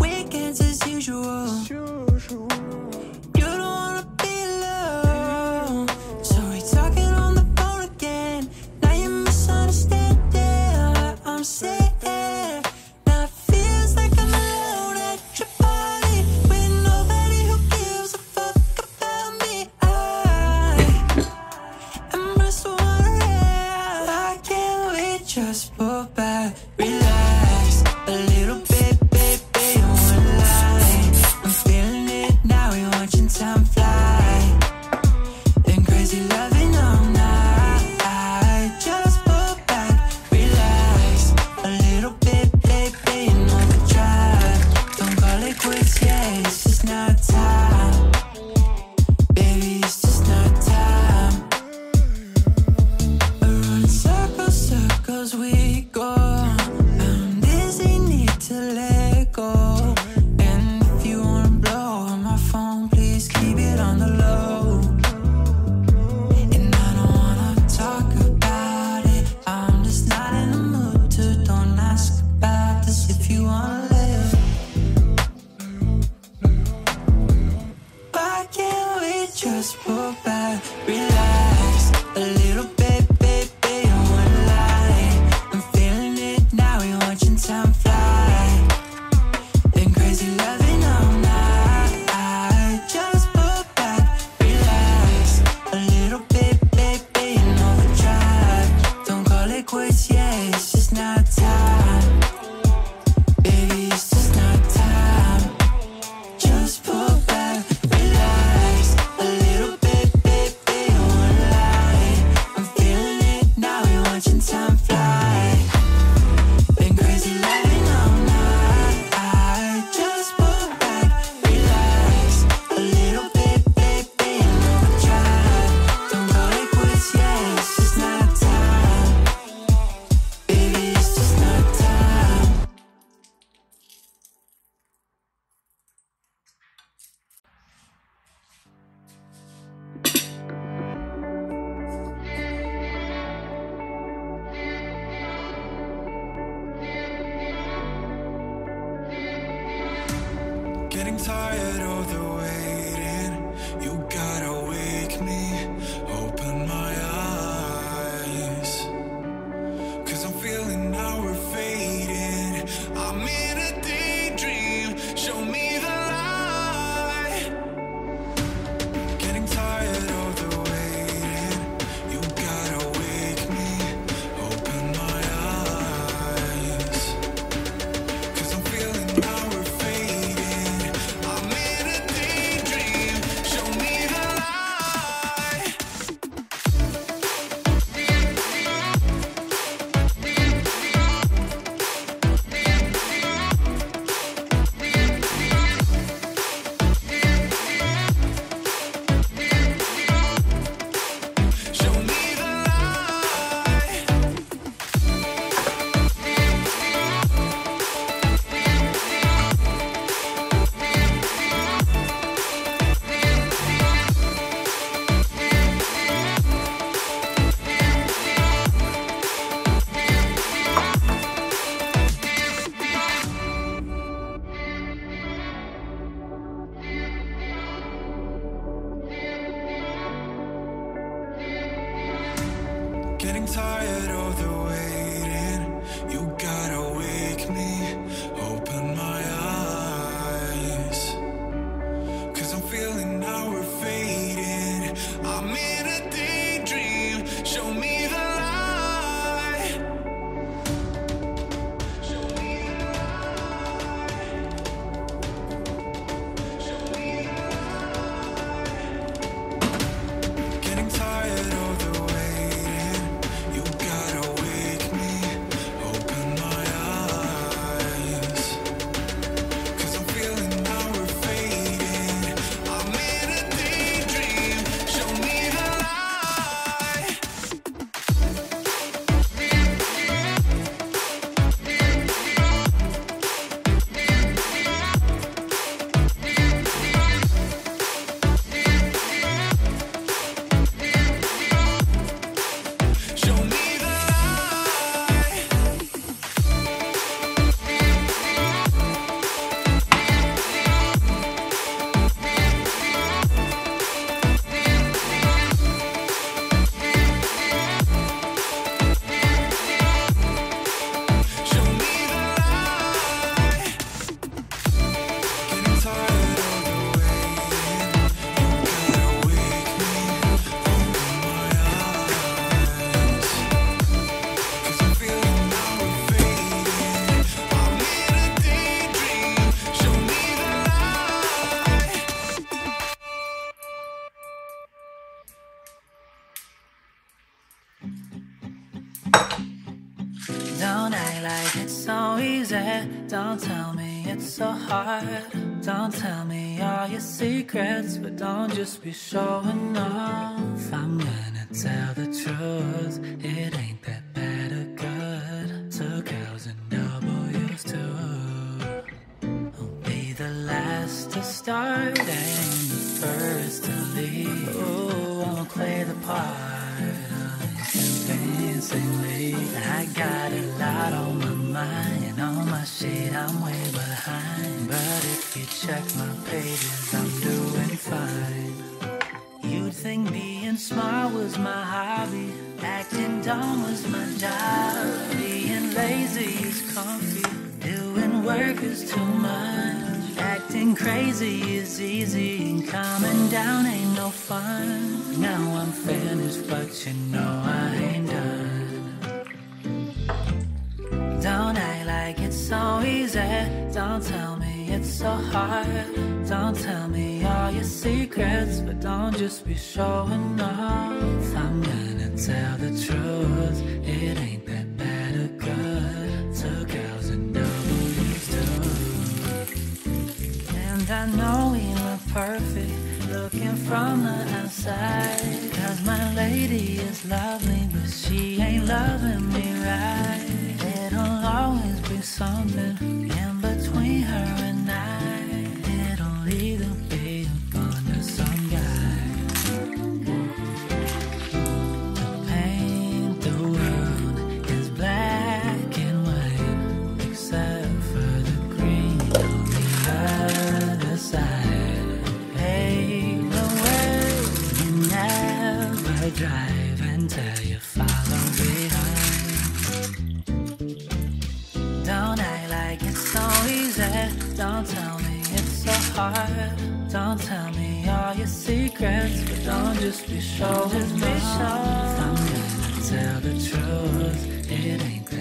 Weekends as usual. Getting tired of the waiting. Act like it's so easy. Don't tell me it's so hard. Don't tell me all your secrets, but don't just be showing off. I'm gonna tell the truth. It ain't that bad or good. Two girls and double used to. I'll be the last to start and the first to leave. Oh, I'ma play the part convincingly. I got a check my pages, I'm doing fine. You'd think being smart was my hobby, acting dumb was my job, being lazy is comfy, doing work is too much, acting crazy is easy, and calming down ain't no fun. Now I'm finished, but you know I ain't done. Don't act like it's so easy. Don't tell me it's so hard. Don't tell me all your secrets, but don't just be showing off. I'm gonna tell the truth. It ain't that bad or good. Two girls and double used to. And I know we look perfect looking from the outside. Cause my lady is lovely, but she ain't loving me right. It'll always be something in between her and Don't tell me all your secrets, but don't just be showing me off. I'm gonna tell the truth. It ain't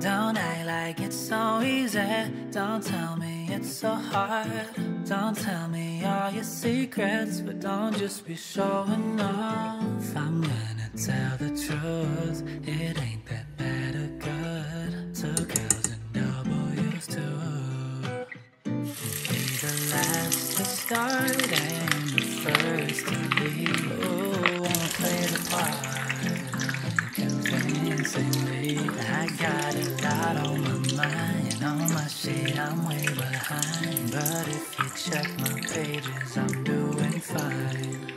Don't act like it's so easy. Don't tell me it's so hard. Don't tell me all your secrets, but don't just be showing off. I'm gonna tell the truth. It ain't that bad or good. Two girls and double used to. Be the last to start and the first to leave. On my shit I'm way behind. But if you check my pages, I'm doing fine.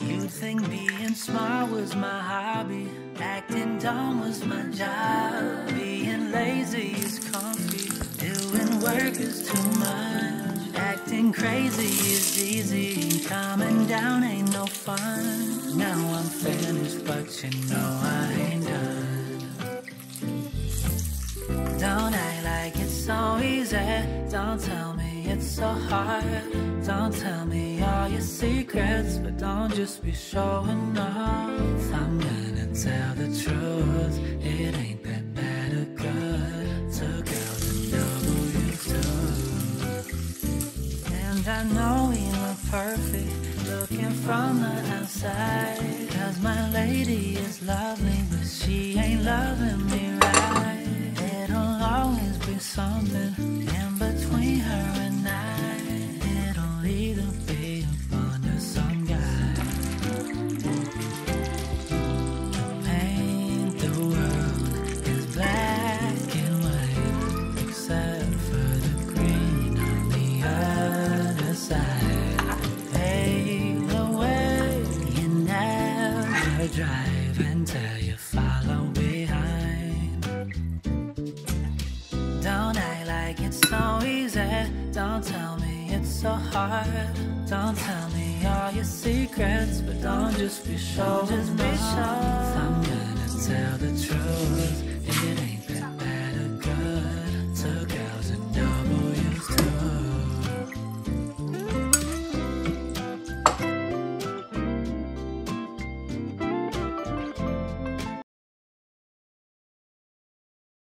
You'd think being smart was my hobby, acting dumb was my job. Being lazy is comfy, doing work is too much. Acting crazy is easy, calming down ain't no fun. Now I'm finished, but you know I ain't Don't tell me it's so hard. Don't tell me all your secrets, but don't just be showing off. I'm gonna tell the truth. It ain't that bad or good. Girls and double used to. And I know we look perfect, looking from the outside. Cause my lady is lovely, but she ain't loving like it's so easy. Don't tell me it's so hard. Don't tell me all your secrets, but don't just be showing just be off. I'm gonna tell the truth.